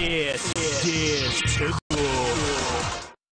It is